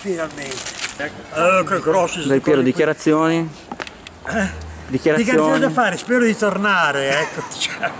finalmente. Ecco. Oh, che grossi Dai Piero, dichiarazioni? Dichiarazioni da fare, spero di tornare, ecco. Cioè,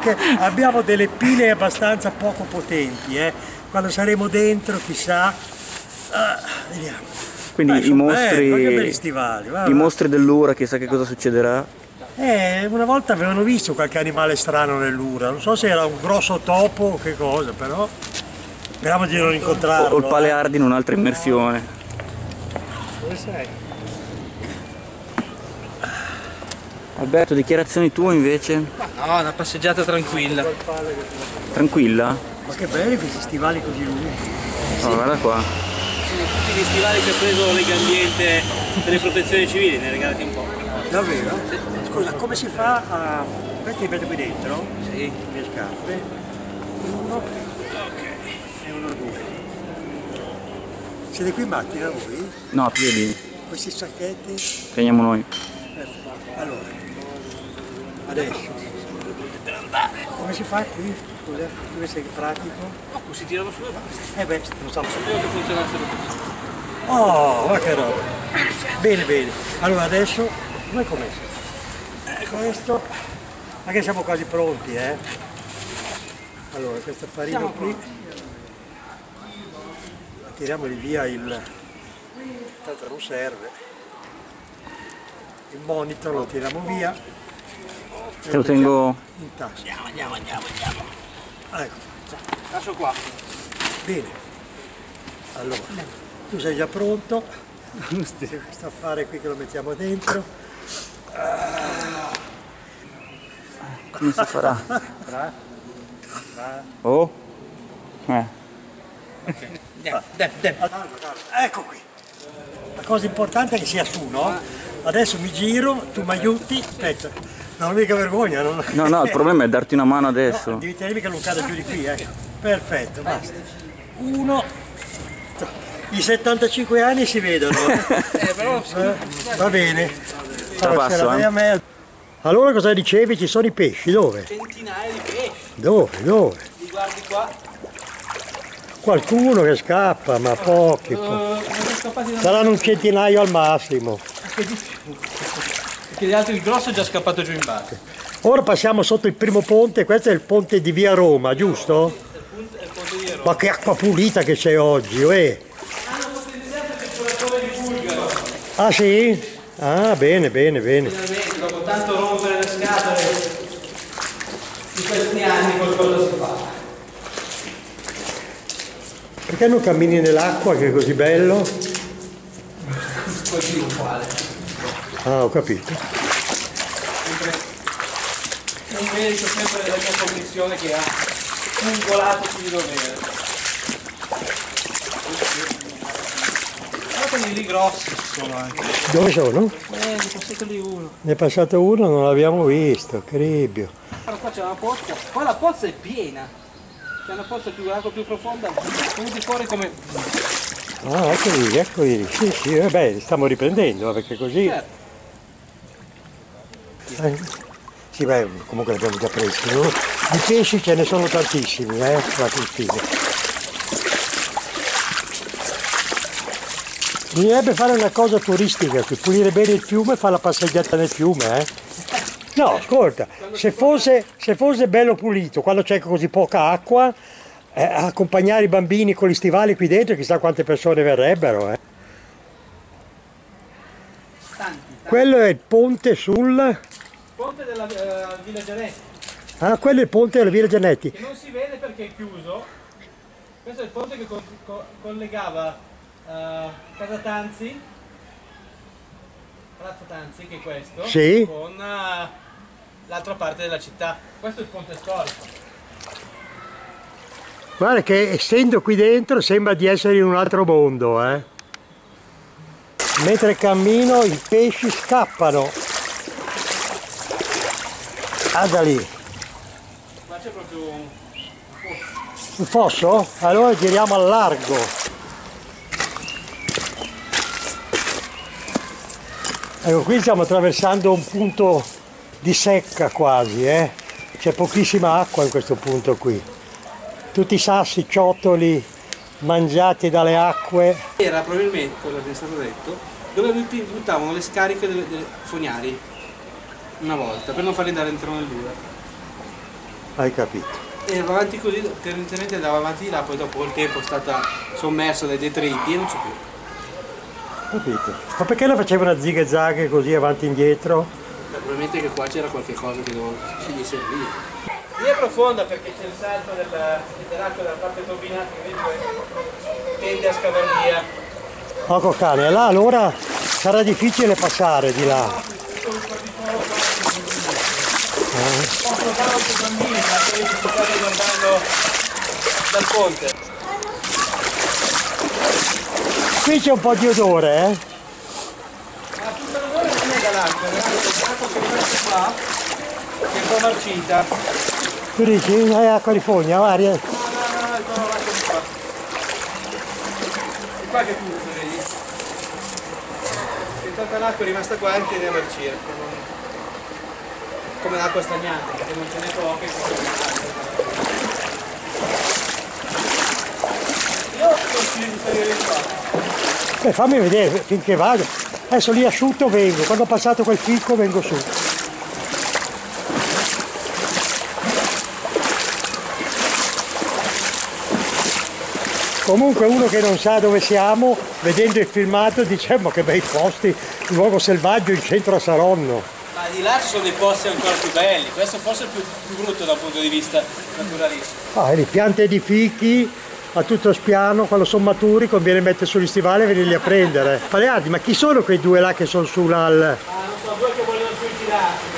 perché abbiamo delle pile abbastanza poco potenti, eh. Quando saremo dentro, chissà. Ah, vediamo. Quindi Dai, i sono mostri, belli, stivali, va, i mostri dell'Ura, chissà che cosa succederà. Eh, una volta avevano visto qualche animale strano nell'ura, non so se era un grosso topo o che cosa, però speriamo di non incontrarlo. O il Paleardi in un'altra immersione. Dove sei? Alberto, dichiarazioni tue invece? No, una passeggiata tranquilla. Tranquilla? Ma che belli questi stivali così lunghi. No, guarda qua. Sono tutti gli stivali che ha preso Lega Ambiente delle protezioni civili, ne regalati un po'. Davvero? Scusa, come si fa a... Questi li metto qui dentro? Sì. Le scarpe. Uno. E uno due. Siete qui in macchina voi? No, a piedi, Questi sacchetti? teniamo noi. Perfetto. Allora, adesso. Come si fa qui? Scusa, dove sei pratico? No, si tirano su e basta. Eh beh, non so. Sapevo che funzionassero così. Oh, ma che roba! Bene, bene. Allora adesso, come è messo? Eh, questo, anche siamo quasi pronti, eh? Allora, questa farina Siamo qui, tiriamoli via il... tanto non serve. Il monitor lo tiriamo via. Te lo tengo... in tasca. Andiamo, andiamo, andiamo. Ecco, Lascio qua. bene. Allora, tu sei già pronto? Questo affare qui che lo mettiamo dentro. Come si farà? Oh? Eh. Andiamo, dai, dai. Ecco qui. La cosa importante è che sia su, no? Adesso mi giro, tu mi aiuti. Aspetta, non ho mica vergogna, non... No, no, il problema è darti una mano No, adesso. devi tenermi che non cada giù di qui, ecco. Perfetto, basta. Uno. I 75 anni si vedono. Eh, però Eh, Va bene. Trapasso, dai eh. Allora cosa dicevi? Ci sono i pesci, dove? centinaia di pesci. Dove? Dove? Li guardi qua. Qualcuno che scappa, ma pochi. Eh, po- Saranno un centinaio al massimo. Perché gli altri il grosso è già scappato giù in barca. Ora passiamo sotto il primo ponte, questo è il ponte di via Roma, giusto? Ma che acqua pulita che c'è oggi, Bulgaro. Ah sì? Ah, bene, bene, bene. Finalmente, dopo tanto rompere le scatole di questi anni qualcosa si fa. Perché non cammini nell'acqua che è così bello? Così uguale. Ah, ho capito. Sempre un merito sempre della mia commissione che ha ungolato più di dovere. Guardate lì grossi sono anche. Dove sono? Eh, ne è passato lì uno. Ne è passato uno, non l'abbiamo visto, cribbio. Allora qua c'è una pozza, poi la pozza è piena. C'è una pozza più l'acqua più profonda, venuti fuori come. Ah, eccoli eccoli. Sì, sì, vabbè, li stiamo riprendendo, eh, perché così... Certo. Eh, sì, beh, comunque li abbiamo già presi. no? Di pesci ce ne sono tantissimi, eh, la Cristina. Bisognerebbe fare una cosa turistica qui, pulire bene il fiume e fare la passeggiata nel fiume, eh. No, ascolta, se fosse, se fosse bello pulito, quando c'è così poca acqua, eh, accompagnare i bambini con gli stivali qui dentro, chissà quante persone verrebbero, eh. Tanti. Quello è il ponte sul... Ponte della eh, Villa Gianetti, Ah, quello è il ponte della Villa Gianetti. che non si vede perché è chiuso. Questo è il ponte che co- co- collegava eh, Casa Tanzi, Palazzo Tanzi, che è questo, Sì. con eh, l'altra parte della città. Questo è il ponte storico. Guarda che essendo qui dentro sembra di essere in un altro mondo, eh. Mentre cammino i pesci scappano. Ah, da lì. Qua c'è proprio un Un fosso? Allora giriamo al largo. Ecco, qui stiamo attraversando un punto di secca quasi, eh. C'è pochissima acqua in questo punto qui. Tutti i sassi, ciottoli mangiati dalle acque. Era probabilmente, quello che è stato detto, dove buttavano le scariche delle, delle fognari una volta per non farli andare dentro nel Lura. Hai capito? E va avanti così, tendenzialmente andava avanti di là, poi dopo il tempo è stata sommersa dai detriti e non c'è più. Capito? Ma perché la facevano a zighe zaghe così avanti e indietro? Probabilmente che qua c'era qualche cosa che ci gli serviva. Lì è profonda perché c'è il salto del- dell'acqua dalla parte turbinata che invece tende a scavar via. Poco cane, là allora sarà difficile passare di là. Provato con i bambini, ma che stavano guardando dal ponte. Qui c'è un po' di odore, eh? Ma tutta l'odore non è dall'acqua, è dall'acqua che è rimasta qua, che è un po' marcita. Tu dici? È acqua di fogna, varia. No, no, no, è qua l'acqua di qua. È qua che puzza, vedi? Se tutta l'acqua è rimasta qua e tende a marcire. Come l'acqua stagnante, perché non ce n'è poca e Io consiglio di salire qua. Beh, fammi vedere finché vado. Adesso lì asciutto vengo, quando ho passato quel picco vengo su. Comunque uno che non sa dove siamo, vedendo il filmato dice ma che bei posti, un luogo selvaggio in centro a Saronno. Ma di là ci sono dei posti ancora più belli, questo forse è il più, più brutto dal punto di vista naturalistico. Ah, le piante di fichi a tutto spiano, quando sono maturi conviene mettere sugli stivali e venirli a prendere. Paleardi, ma chi sono quei due là che sono sulla... al- Ah, non voi che vogliono suicidarsi.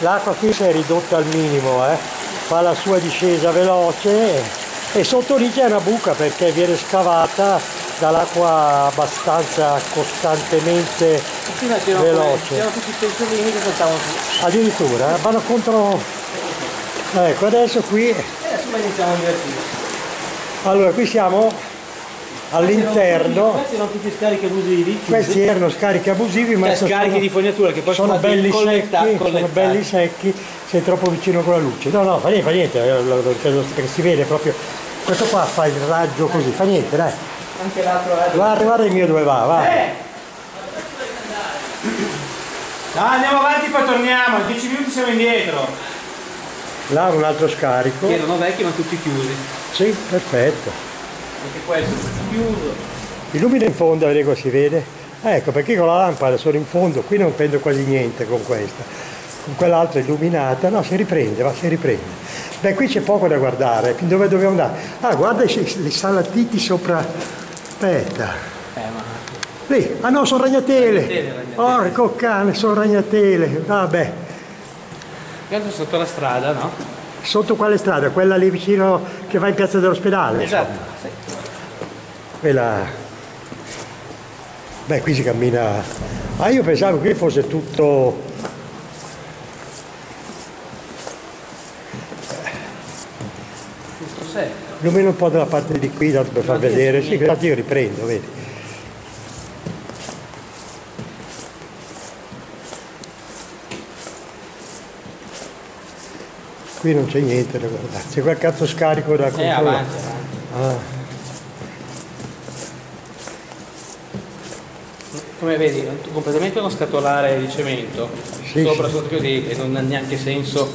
L'acqua qui si è ridotta al minimo, eh. fa la sua discesa veloce e sotto lì c'è una buca perché viene scavata dall'acqua abbastanza costantemente Veloce. c'erano tutti i pensierini che saltavano su. addirittura, eh, vanno contro... Ecco, adesso qui, allora qui siamo all'interno, Questi erano tutti scarichi abusivi. chiusi. questi erano scarichi abusivi ma Cioè, sono- scarichi di fognatura che poi sono stati belli colletta- secchi, sono belli secchi, sei troppo vicino con la luce. No, no, fa niente, fa niente, eh, perché si vede proprio. Questo qua fa il raggio così, fa niente, dai. Anche l'altro è... Guarda, guarda il mio dove va, va. Eh! No, andiamo avanti poi torniamo, in 10 minuti siamo indietro. Là un altro scarico. Che erano vecchi ma tutti chiusi. Sì, perfetto. Anche questo è tutto chiuso. Illumina in fondo, vedi cosa si vede. Ecco, perché con la lampada sono in fondo, qui non prendo quasi niente con questa. Con quell'altra illuminata, no, si riprende, va, si riprende. Beh, qui c'è poco da guardare, fin dove dobbiamo andare? Ah, guarda i, i salatiti sopra. Aspetta. Eh ma... Lì, ah no, sono ragnatele. Ragnatele, ragnatele. Porco cane, sono ragnatele. Vabbè, Questo sotto la strada, no? sotto quale strada? Quella lì vicino che va in piazza dell'ospedale? Esatto. Sì. Quella... Beh, qui si cammina... Ah, io pensavo che fosse tutto... Giusto sei. Illumina un po' dalla parte di qui, tanto per far Non vedere. Sì, infatti io riprendo, vedi. Qui non c'è niente da guardare. C'è quel cazzo scarico da Eh, controllare. avanti, avanti. Ah. Come vedi, completamente uno scatolare di cemento. Sì, sopra sì. sotto così e non ha neanche senso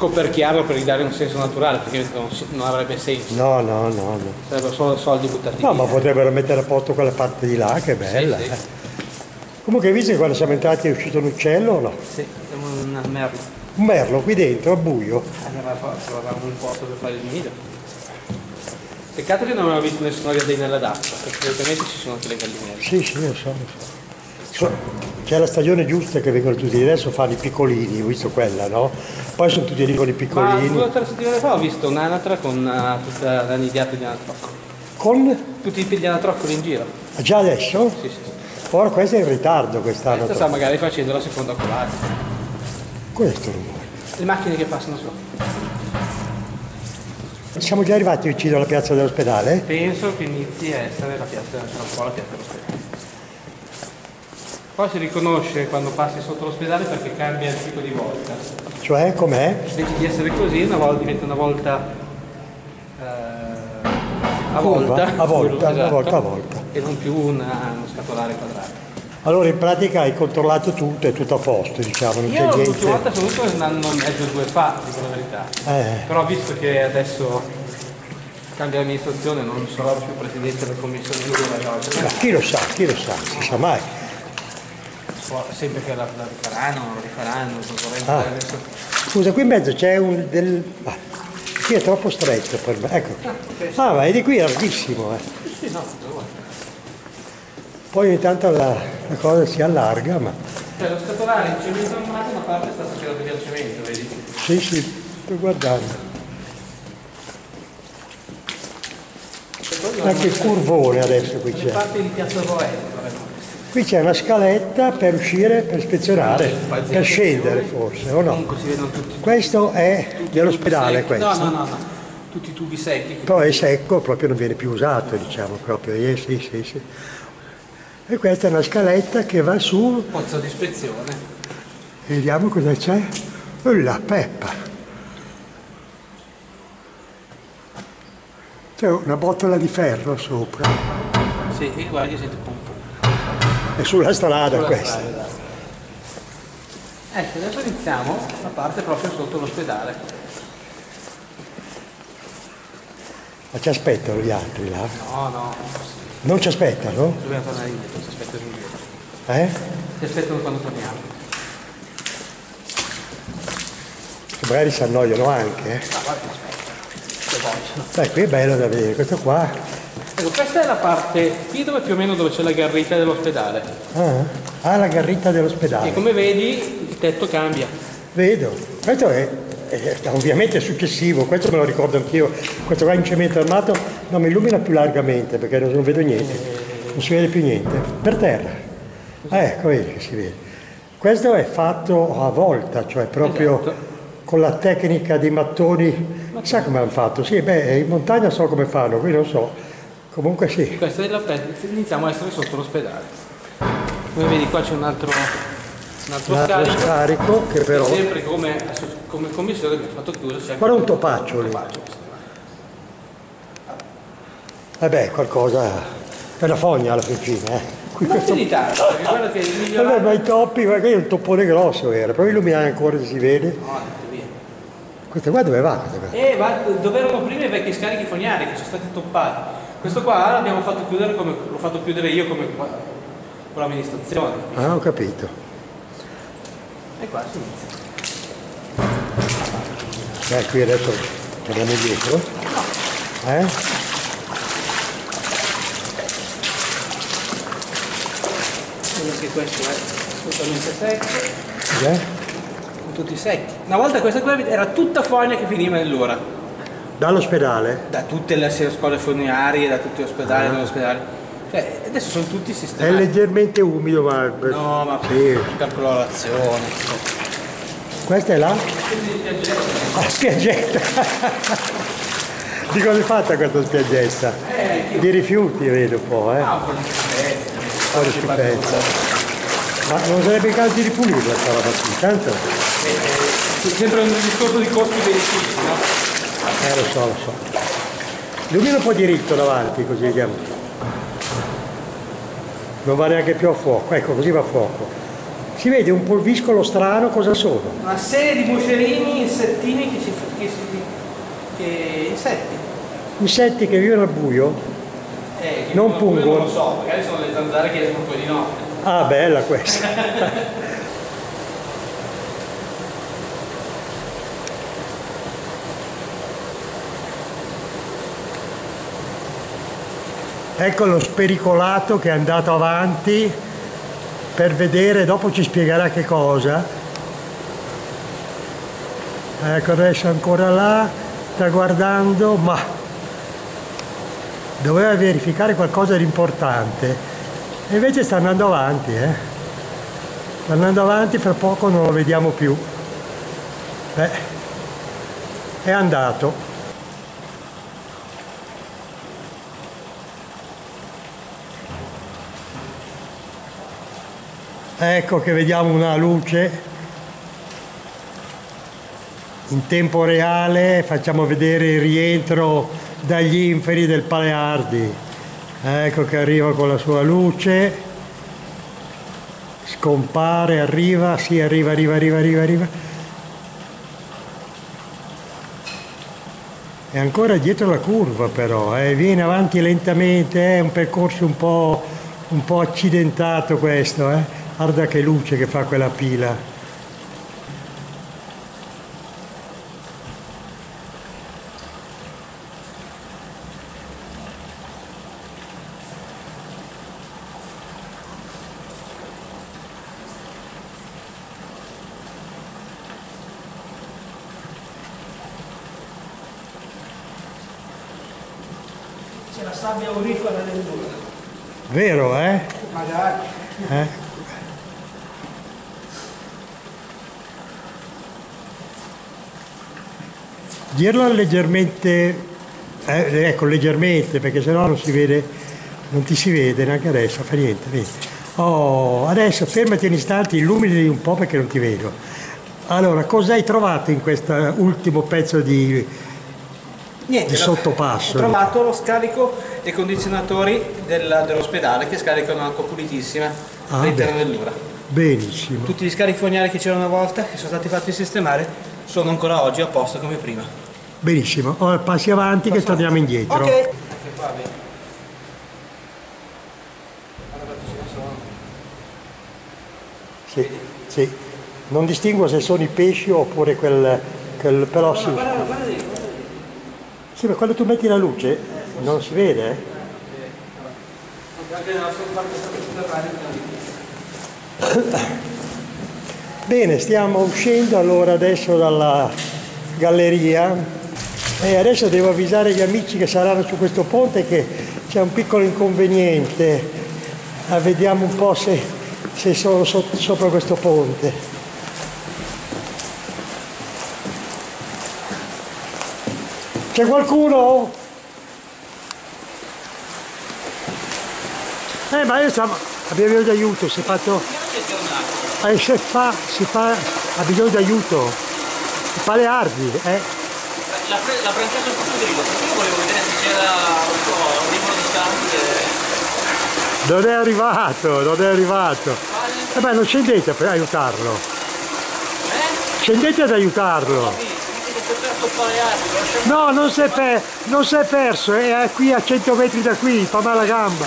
scoperchiarlo per ridare un senso naturale, perché non, avrebbe senso. No, no, no, no. Sarebbero solo soldi buttati No, via. ma potrebbero mettere a posto quella parte di là, che bella. Sì, sì. eh. Comunque hai visto che quando siamo entrati è uscito un uccello o no? Sì, siamo una merda. Un merlo qui dentro, al buio. Allora fa- trovavamo un posto per fare il nido. Peccato che non avevo visto nessuna gallinella d'acqua, perché solitamente ci sono anche le gallinelle. Sì, sì, lo so, lo so. So- C'è la stagione giusta che vengono tutti, adesso fanno i piccolini, ho visto quella, no? Poi sono tutti lì con i Ma piccolini. due o tre settimane fa ho visto un'anatra con eh, tutta la nidiata di anatroccoli. Con? Tutti gli anatroccoli in giro. Ah, Già adesso? Sì, sì, sì. Ora questo è in ritardo quest'anno. Questa sta magari facendo la seconda oculata. Questo rumore. Le macchine che passano su. Siamo già arrivati vicino alla piazza dell'ospedale? Penso che inizi a essere la piazza, un po' la piazza dell'ospedale. Poi si riconosce quando passi sotto l'ospedale perché cambia il tipo di volta. Cioè, com'è? Invece di essere così, una volta diventa una volta eh, a volta. A volta, a esatto, volta, a volta. E non più una- uno scatolare quadrato. Allora in pratica hai controllato tutto, è tutto a posto, diciamo, non Io c'è l'ultima niente. volta sono venuto un anno e mezzo due fa, dico la verità. Eh, Però visto che adesso cambia l'amministrazione, non sarò più presidente della commissione di ma chi lo sa, chi lo sa, si sa mai. Sempre che la, la rifaranno, non la rifaranno, Ah. adesso. Scusa, qui in mezzo c'è un del. Ah, qui è troppo stretto per me. Ecco. Ah, ma è di qui è larghissimo, eh. Poi ogni tanto la, la cosa si allarga, ma. Cioè lo scatolare in cemento armato una parte sta facendo via il cemento, vedi? Sì, sì, sto guardando. Anche il curvone adesso qui c'è. parti di Piazza Roello. Qui c'è una scaletta per uscire, per ispezionare, per scendere forse, o no? Comunque si vedono tutti. Questo è dell'ospedale questo. No, no, no, no. Tutti i tubi secchi. Però è secco, proprio non viene più usato, diciamo proprio. Eh, sì, sì, sì. E questa è una scaletta che va su, Pozzo di ispezione. vediamo cosa c'è. Oh, La peppa. C'è una botola di ferro sopra. Sì, e guardi pum pum. È sulla strada Sulla questa. strada. Ecco, adesso iniziamo la parte proprio sotto l'ospedale. Ma ci aspettano gli altri là? No, no, Non ci aspettano? dobbiamo tornare indietro, si aspettano indietro. Eh? Si aspettano quando torniamo. Che magari si annoiano anche. eh. Ah, guarda, aspetta. Dai, qui è bello da vedere, questo qua. Ecco, questa è la parte qui dove più o meno dove c'è la garrita dell'ospedale. Ah, ah, la garrita E dell'ospedale. come vedi il tetto cambia. Vedo. Questo è, è ovviamente è successivo, questo me lo ricordo anch'io. Questo qua in cemento armato non mi illumina più largamente perché non, vedo niente. Non si vede più niente. Per terra. Ah, ecco, vedi che si vede. Questo è fatto a volta, cioè proprio Esatto. con la tecnica dei mattoni. Sa come hanno fatto? Sì, beh, in montagna so come fanno, qui non so. Comunque sì. Questa è la iniziamo a essere sotto l'ospedale. Come vedi qua c'è un altro, un altro Un altro scarico. scarico che però... Sempre come, come commissione che ha fatto chiuso. anche Guarda un un topaccio lì. topaccio. Vabbè, qualcosa... È una fogna alla fin fine, eh. Qui Ma questo di tanto, guarda che il Vabbè, ma i toppi, ma che è un toppone grosso era, però illuminare ancora se si vede. No. Questo qua dove va? Questo qua? Eh, ma dove erano prima i vecchi scarichi fognari che sono stati toppati? Questo qua l'abbiamo fatto chiudere come l'ho fatto chiudere io come con l'amministrazione. Ah, ho capito. E qua si inizia. Beh, qui adesso torniamo indietro. Eh? Vedo che questo è assolutamente secco, Eh? sono tutti secchi. Una volta questa qua era tutta fogna che finiva nell'ora. Dall'ospedale? Da tutte le scuole fognarie, da tutti gli ospedali, negli ospedali. Cioè, adesso sono tutti È sistemati. leggermente umido, ma... No, ma Sì. per colorazione. Questa è la? Ah, spiaggetta. Di cosa è fatta questa spiaggetta? Di rifiuti vedo un po', eh? Ah, po' di schifezza. Ma non sarebbe il caso di ripulirla sta roba qui, tanto? È sempre un discorso di costi-benefici, no? Eh, lo so, lo so. Illumina un po' diritto davanti, così vediamo. Non va neanche più a fuoco, ecco, così va a fuoco. Si vede un polviscolo strano, cosa sono? Una serie di moscerini, insettini che si... Che si che insetti. Insetti che vivono al buio? Eh, non- pungono. Non lo so, magari sono le zanzare che escono poi di notte. Ah, bella questa. Ecco lo spericolato che è andato avanti per vedere, dopo ci spiegherà che cosa. Ecco adesso ancora là, sta guardando, ma doveva verificare qualcosa di importante. E invece sta andando avanti, eh. Sta andando avanti, fra poco non lo vediamo più. Beh, è andato. Ecco che vediamo una luce. in tempo reale facciamo vedere il rientro dagli inferi del Paleardi. Ecco che arriva con la sua luce, scompare, arriva, sì, arriva, arriva, arriva, arriva, arriva. È ancora dietro la curva però, eh, viene avanti lentamente, è un percorso un po', un po' accidentato questo, eh. Guarda che luce che fa quella pila. C'è la sabbia aurifera dell'Ura. Vero, eh? Magari. Eh? Dirlo leggermente, eh, ecco leggermente perché sennò non si vede, non ti si vede neanche adesso, fa niente, vedi. Oh, adesso fermati un istante, illumini un po' perché non ti vedo. Allora, cosa hai trovato in questo ultimo pezzo di, Niente, di sottopasso? Ho trovato lo scarico dei condizionatori del- dell'ospedale che scaricano acqua pulitissima Ah, all'interno dell'Ura. Benissimo. Tutti gli scarichi fognari che c'erano una volta, che sono stati fatti sistemare, sono ancora oggi a posto come prima. Benissimo, ora passi avanti che torniamo indietro. Ok. Sì, sì. Non distingo se sono i pesci oppure quel, quel però sì. Sì, ma quando tu metti la luce non si vede. Bene, stiamo uscendo allora adesso dalla galleria e adesso devo avvisare gli amici che saranno su questo ponte che c'è un piccolo inconveniente. Ah, vediamo un po' se, se sono so- sopra questo ponte. C'è qualcuno? Eh, ma io stavo... abbiamo bisogno di aiuto, si è fatto... Eh, se fa, si fa, ha bisogno di aiuto. Paleardi, eh. La, pre- la branchiata del coccodrillo, perché io volevo vedere se c'era non so, un libro di sangue. Non è arrivato, non è arrivato. Eh beh, non scendete per aiutarlo. Scendete ad aiutarlo. No, non si è, per- non si è perso, è qui a 100 metri da qui, fa male la gamba.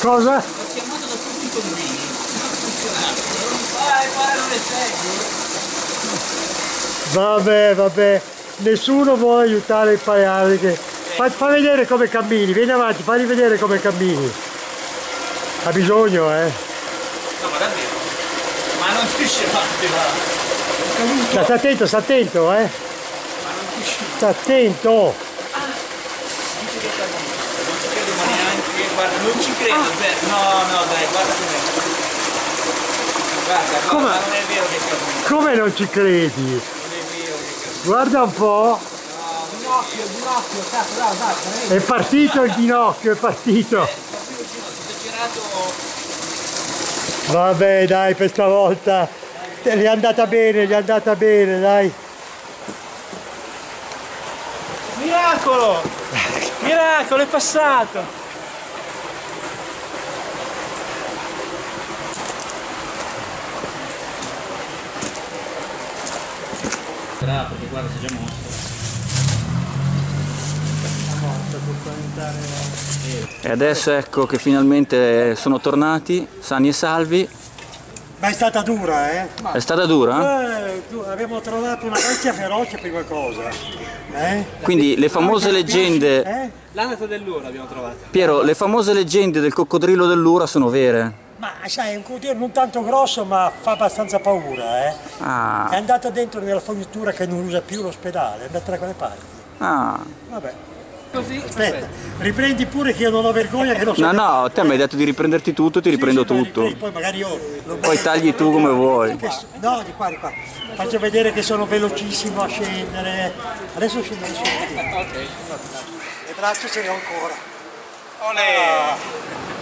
Cosa? L'ho chiamato da tutti i convini, non ha funzionato. Vai, fare non è serio. Vabbè, vabbè, nessuno vuole aiutare il Paleardi. Che... Fa, fa vedere come cammini, vieni avanti, fagli vedere come cammini. Ha bisogno, eh. No, ma davvero. Ma non riuscivate, va. Sta sta attento, sta attento, eh. Ma non riuscivate. Sta attento. Dice che sta Non ci credo ma neanche. Guarda, non ci credo, Alberto. No, no, dai, guarda com'è. Guarda, no, Come? ma non è vero che caduto. Come non ci credi? Non è vero che è caduto. Guarda un po', Ginocchio, ginocchio, cazzo, dai, dai, dai. è partito il ginocchio, è partito. Vabbè, dai, per stavolta gli è andata bene, gli è andata bene, dai. Miracolo! Miracolo, è passato! Bravo, perché guarda, si è già mosso. E adesso ecco che finalmente sono tornati, sani e salvi. Ma è stata dura, eh? È stata dura? Eh, abbiamo trovato una bestia feroce prima cosa. Eh? Quindi le famose leggende, Eh? L'anatra dell'ora abbiamo trovato. Piero, le famose leggende del coccodrillo dell'Ura sono vere? Ma sai, è un crocodilo non tanto grosso, ma fa abbastanza paura, eh? È Ah, andato dentro nella fognatura che non usa più l'ospedale, è andato da quelle parti. ah. Vabbè, Così, aspetta, riprendi pure che io non ho vergogna che non so. No, no, te mi hai detto di riprenderti tutto, ti Sì, riprendo sì, tutto. riprendi, Poi magari io lo- Poi tagli tu come vuoi. No, di qua, di qua. Faccio vedere che sono velocissimo a scendere. Adesso scendo, adesso scendo. Le braccia ce le ho ancora. Olè!